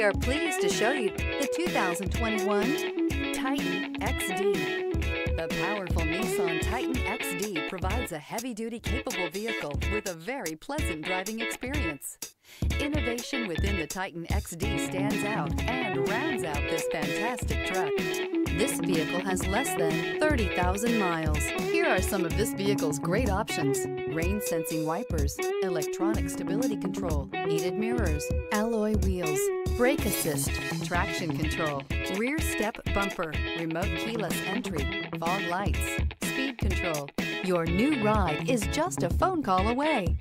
We are pleased to show you the 2021 Titan XD. The powerful Nissan Titan XD provides a heavy-duty capable vehicle with a very pleasant driving experience. Innovation within the Titan XD stands out and rounds out this fantastic truck. This vehicle has less than 30,000 miles. Here are some of this vehicle's great options. Rain sensing wipers, electronic stability control, heated mirrors, alloy wheels, brake assist, traction control, rear step bumper, remote keyless entry, fog lights, speed control. Your new ride is just a phone call away.